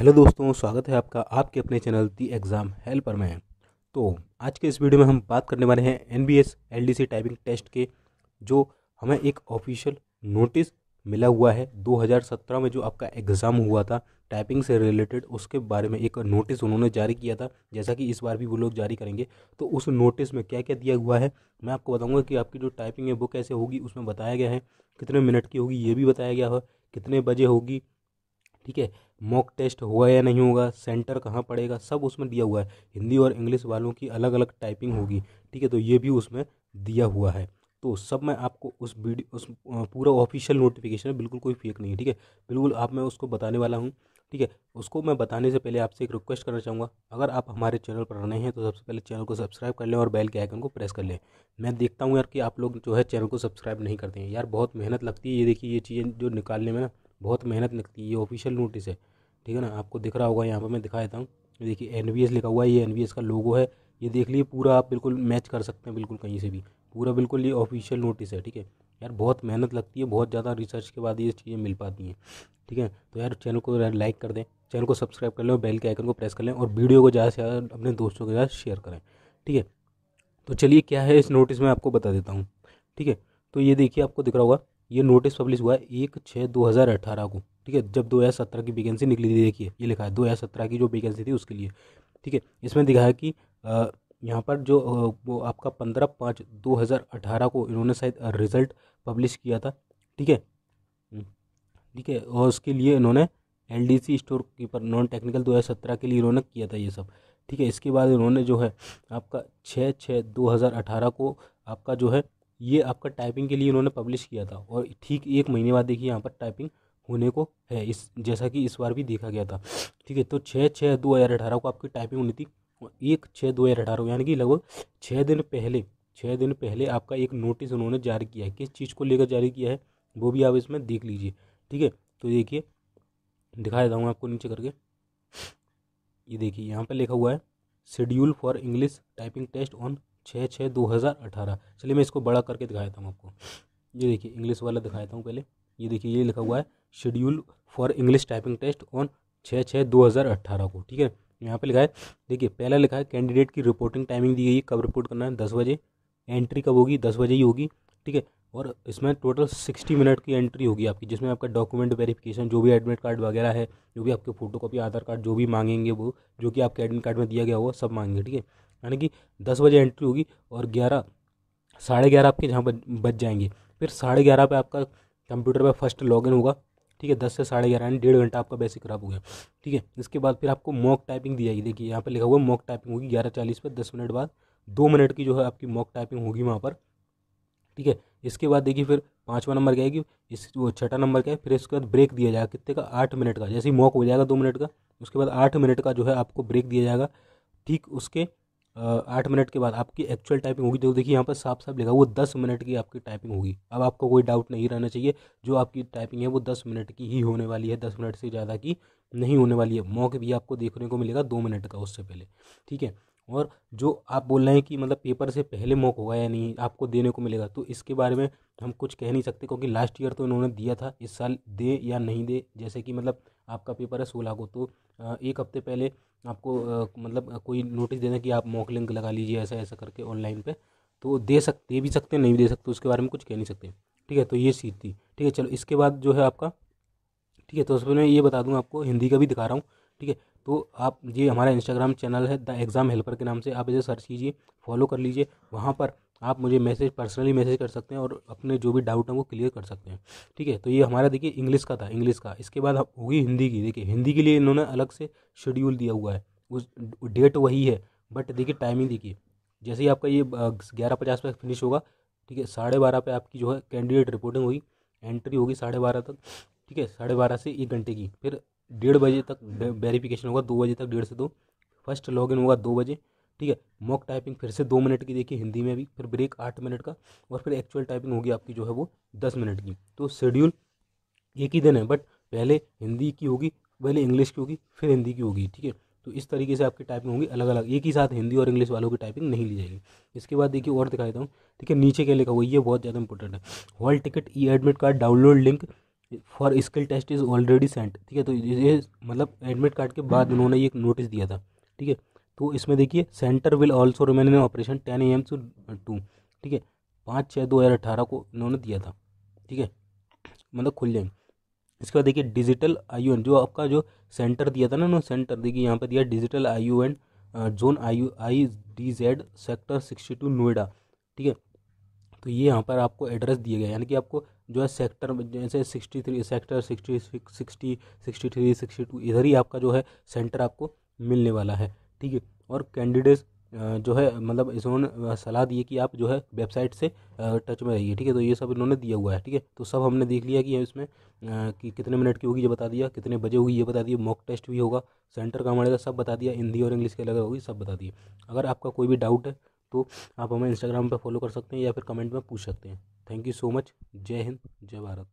Hello दोस्तों, स्वागत है आपका आपके अपने चैनल दी एग्ज़ाम हेल्पर में। तो आज के इस वीडियो में हम बात करने वाले हैं N B S L D C typing test के, जो हमें एक ऑफिशियल नोटिस मिला हुआ है 2017 में जो आपका एग्ज़ाम हुआ था, टाइपिंग से रिलेटेड उसके बारे में एक नोटिस उन्होंने जारी किया था, जैसा कि इस बार भी वो लोग जारी करेंगे। तो उस नोटिस में क्या क्या दिया हुआ है, मैं आपको बताऊँगा कि आपकी जो टाइपिंग है वो कैसे होगी, उसमें बताया गया है, कितने मिनट की होगी ये भी बताया गया है, कितने बजे होगी ठीक है? मॉक टेस्ट होगा या नहीं होगा? सेंटर कहाँ पड़ेगा? सब उसमें दिया हुआ है। हिंदी और इंग्लिश वालों की अलग अलग टाइपिंग होगी। ठीक है? तो ये भी उसमें दिया हुआ है। तो सब मैं आपको उस वीडियो उस पूरा ऑफिशियल नोटिफिकेशन है बिल्कुल कोई फेक नहीं है। ठीक है? बिल्कुल आप, मैं उसको बताने वाला हूँ। ठीक है? उसको मैं बताने से पहले आपसे एक रिक्वेस्ट करना चाहूँगा। अगर आप हमारे चैनल पर नए हैं तो सबसे पहले चैनल को सब्सक्राइब कर लें और बेल के आइकन को प्रेस कर लें। मैं देखता हूँ यार कि आप लोग जो है चैनल को सब्सक्राइब नहीं करते हैं। यार, बहुत मेहनत लगती है। ये देखिए, ये चीज़ें जो निकालने में ना बहुत मेहनत लगती है, ये ऑफिशियल नोटिस है। ठीक है ना? आपको दिख रहा होगा, यहाँ पर मैं दिखा देता हूँ। देखिए एन लिखा हुआ है, ये एन का लोगो है। ये देख लीजिए, पूरा आप बिल्कुल मैच कर सकते हैं बिल्कुल कहीं से भी। पूरा बिल्कुल ये ऑफिशियल नोटिस है, ठीक है? यार, बहुत मेहनत लगती है, बहुत ज़्यादा रिसर्च के बाद ये चीज़ें मिल पाती हैं, ठीक है? तो यार चैनल को लाइक कर दें चैनल को सब्सक्राइब कर लें और बेल के आइकन को प्रेस कर लें और वीडियो को ज़्यादा से ज़्यादा अपने दोस्तों के साथ शेयर करें, ठीक है? तो चलिए, क्या है इस नोटिस में आपको बता देता हूँ, ठीक है? तो ये देखिए, आपको दिख रहा होगा ये नोटिस पब्लिश हुआ है एक छः दो हज़ार अठारह को ठीक है? जब दो हज़ार सत्रह की वैकेंसी निकली थी देखिए ये लिखा है दो हज़ार सत्रह की जो वैकेंसी थी उसके लिए ठीक है? इसमें दिखाया कि यहाँ पर जो वो आपका पंद्रह पाँच दो हज़ार अठारह को इन्होंने शायद रिज़ल्ट पब्लिश किया था ठीक है? हम्म, ठीक है? और उसके लिए इन्होंने L D C store keeper non technical दो हज़ार सत्रह के लिए इन्होंने किया था ये सब ठीक है? इसके बाद इन्होंने जो है आपका छः छः दो हज़ार अठारह को आपका जो है ये आपका टाइपिंग के लिए इन्होंने पब्लिश किया था और ठीक एक महीने बाद देखिए यहाँ पर टाइपिंग होने को है, इस, जैसा कि इस बार भी देखा गया था। ठीक है तो छः छः दो हज़ार अठारह को आपकी टाइपिंग होनी थी। एक छः दो हज़ार अठारह, यानी कि लगभग छः दिन पहले छः दिन पहले आपका एक नोटिस उन्होंने जारी किया है। किस चीज़ को लेकर जारी किया है, वो भी आप इसमें देख लीजिए। ठीक है तो देखिए, दिखा देता हूँ आपको नीचे करके। ये देखिए, यहाँ पर लिखा हुआ है schedule for English typing test on छः छः दो हज़ार अठारह। चलिए मैं इसको बड़ा करके दिखा देता हूँ आपको। ये देखिए, इंग्लिश वाला दिखा देता हूँ पहले। ये देखिए, ये लिखा हुआ है schedule for English typing test on छः छः दो हज़ार अट्ठारह को। ठीक है? यहाँ पे लिखा है, देखिए, पहला लिखा है कैंडिडेट की रिपोर्टिंग टाइमिंग दी गई है, कब रिपोर्ट करना है? दस बजे। एंट्री कब होगी? दस बजे ही होगी। ठीक है? और इसमें टोटल सिक्सटी मिनट की एंट्री होगी आपकी, जिसमें आपका डॉक्यूमेंट वेरिफिकेशन जो भी एडमिट कार्ड वगैरह है, जो भी आपके फ़ोटो आधार कार्ड जो भी मांगेंगे वो, जो कि आपके एडमिट कार्ड में दिया गया होगा सब मांगेंगे। ठीक है? यानी कि दस बजे एंट्री होगी और ग्यारह, साढ़े ग्यारह आपके जहाँ बच जाएँगे। फिर साढ़े ग्यारह पे आपका कंप्यूटर पर फ़र्स्ट लॉगिन होगा, ठीक है? दस से साढ़े ग्यारह, यानी डेढ़ घंटा आपका बेसिक खराब हो गया, ठीक है? इसके बाद फिर आपको मॉक टाइपिंग दी जाएगी। देखिए, यहाँ पर लिखा हुआ मॉक टाइपिंग होगी, ग्यारह चालीस पर दस मिनट बाद, दो मिनट की जो है आपकी मॉक टाइपिंग होगी वहाँ पर, ठीक है? इसके बाद देखिए फिर पाँचवा नंबर क्या है कि इस, वो छठा नंबर क्या है, फिर इसके बाद ब्रेक दिया जाएगा, कितने का? आठ मिनट का, जैसे ही मॉक हो जाएगा दो मिनट का, उसके बाद आठ मिनट का जो है आपको ब्रेक दिया जाएगा, ठीक उसके आठ मिनट के बाद आपकी एक्चुअल टाइपिंग होगी। जो देखिए, यहाँ पर साफ़ साफ़ लिखा वो दस मिनट की आपकी टाइपिंग होगी। अब आपको कोई डाउट नहीं रहना चाहिए। जो आपकी टाइपिंग है, वो दस मिनट की ही होने वाली है। दस मिनट से ज़्यादा की नहीं होने वाली है। मौके भी आपको देखने को मिलेगा दो मिनट का उससे पहले। ठीक है? और जो आप बोल रहे हैं कि मतलब पेपर से पहले मॉक होगा या नहीं, आपको देने को मिलेगा तो इसके बारे में हम कुछ कह नहीं सकते क्योंकि लास्ट ईयर तो इन्होंने दिया था, इस साल दे या नहीं दे, जैसे कि मतलब आपका पेपर है सोलह को तो एक हफ़्ते पहले आपको मतलब कोई नोटिस देना कि आप मॉक लिंक लगा लीजिए ऐसा ऐसा करके ऑनलाइन पर तो दे सकते भी सकते हैं, नहीं दे सकते, उसके बारे में कुछ कह नहीं सकते, ठीक है तो ये चीज़ थी ठीक है, चलो, इसके बाद जो है आपका, ठीक है तो उसमें मैं ये बता दूँ आपको, हिंदी का भी दिखा रहा हूँ, ठीक है तो आप ये हमारा इंस्टाग्राम चैनल है द एग्ज़ाम हेल्पर के नाम से, आप इसे सर्च कीजिए फॉलो कर लीजिए। वहाँ पर आप मुझे मैसेज पर्सनली मैसेज कर सकते हैं और अपने जो भी डाउट हैं वो क्लियर कर सकते हैं। ठीक है तो ये हमारा देखिए इंग्लिश का था इंग्लिश का। इसके बाद होगी हिंदी की। देखिए, हिंदी के लिए इन्होंने अलग से शेड्यूल दिया हुआ है। उस डेट वही है बट देखिए टाइमिंग देखिए। जैसे ही आपका ये ग्यारह पचास पर फिनिश होगा, ठीक है, साढ़े बारह पे आपकी जो है कैंडिडेट रिपोर्टिंग होगी एंट्री होगी साढ़े बारह तक। ठीक है, साढ़े बारह से एक घंटे की। फिर डेढ़ बजे तक वेरिफिकेशन होगा, दो बजे तक डेढ़ से दो। फ़र्स्ट लॉगिन होगा दो बजे, ठीक है। मॉक टाइपिंग फिर से दो मिनट की देखिए हिंदी में भी, फिर ब्रेक आठ मिनट का और फिर एक्चुअल टाइपिंग होगी आपकी जो है वो दस मिनट की। तो शेड्यूल एक ही दिन है बट पहले हिंदी की होगी, पहले इंग्लिश की होगी, फिर हिंदी की होगी, ठीक है। तो इस तरीके से आपकी टाइपिंग होगी अलग अलग एक ही साथ हिंदी और इंग्लिश वालों की टाइपिंग नहीं ली जाएगी। इसके बाद देखिए और दिखा देता हूँ। ठीक है, नीचे क्या लिखा हुआ ये बहुत ज़्यादा इंपॉर्टेंट है। Hall ticket e admit card download link for skill test is already sent ठीक है? तो ये मतलब एडमिट कार्ड के बाद उन्होंने ये एक नोटिस दिया था, ठीक है? तो इसमें देखिए centre will also remain in operation ten A M to two ठीक है? पाँच छः दो हज़ार अठारह को इन्होंने दिया था, ठीक है? मतलब खुल जाएँगे। इसके बाद देखिए डिजिटल आई यू एन जो आपका जो सेंटर दिया था ना उन्होंने सेंटर देखिए यहाँ पर दिया digital I U N zone I U I D Z sector sixty two Noida, ठीक है? तो ये यहाँ पर आपको एड्रेस दिए गए यानी कि आपको जो है सेक्टर जैसे sixty three sector sixty six sixty sixty three sixty two इधर ही आपका जो है सेंटर आपको मिलने वाला है। ठीक है? और कैंडिडेट्स जो है मतलब इन्होंने सलाह दी कि आप जो है वेबसाइट से टच में रहिए। ठीक है? तो ये सब इन्होंने दिया हुआ है। ठीक है? तो सब हमने देख लिया कि इसमें कि कितने मिनट की होगी ये बता दिया, कितने बजे होगी ये बता दिया मॉक टेस्ट भी होगा सेंटर कहाँ मिलेगा सब बता दिया, हिंदी और इंग्लिश के अलग होगी, सब बता दिए। अगर आपका कोई भी डाउट है तो आप हमें इंस्टाग्राम पर फॉलो कर सकते हैं या फिर कमेंट में पूछ सकते हैं। थैंक यू सो मच जय हिंद, जय भारत.